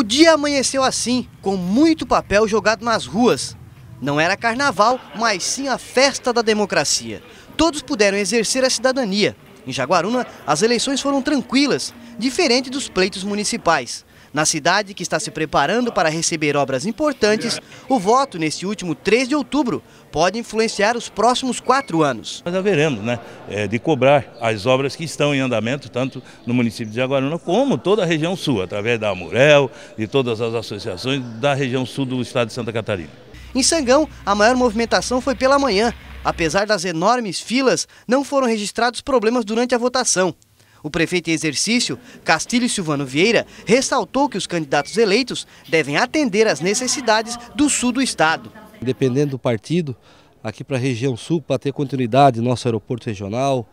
O dia amanheceu assim, com muito papel jogado nas ruas. Não era carnaval, mas sim a festa da democracia. Todos puderam exercer a cidadania. Em Jaguaruna, as eleições foram tranquilas, diferente dos pleitos municipais. Na cidade, que está se preparando para receber obras importantes, o voto neste último 3 de outubro pode influenciar os próximos quatro anos. Nós haveremos né, é, de cobrar as obras que estão em andamento, tanto no município de Jaguaruna como toda a região sul, através da Amurel, de todas as associações da região sul do estado de Santa Catarina. Em Sangão, a maior movimentação foi pela manhã. Apesar das enormes filas, não foram registrados problemas durante a votação. O prefeito em exercício, Castilho Silvano Vieira, ressaltou que os candidatos eleitos devem atender às necessidades do sul do estado. Dependendo do partido, aqui para a região sul, para ter continuidade, nosso aeroporto regional,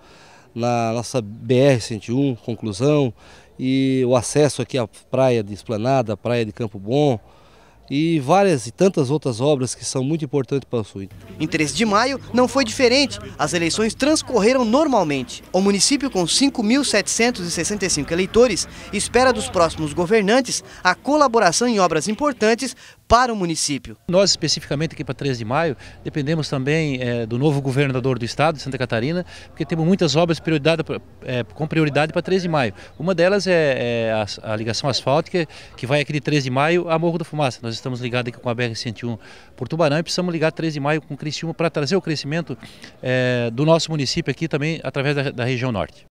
na nossa BR-101, conclusão, e o acesso aqui à praia de Esplanada, praia de Campo Bom, e várias e tantas outras obras que são muito importantes para o Sul. Em 13 de maio não foi diferente. As eleições transcorreram normalmente. O município, com 5.765 eleitores, espera dos próximos governantes a colaboração em obras importantes para o município. Nós, especificamente aqui para 13 de maio, dependemos também é, do novo governador do estado, de Santa Catarina, porque temos muitas obras prioridade, é, com prioridade para 13 de maio. Uma delas é, é a, a, ligação asfáltica, que vai aqui de 13 de maio a Morro da Fumaça. Nós estamos ligados aqui com a BR-101 por Tubarão e precisamos ligar 13 de maio com Criciúma para trazer o crescimento é, do nosso município aqui também através da, da região norte.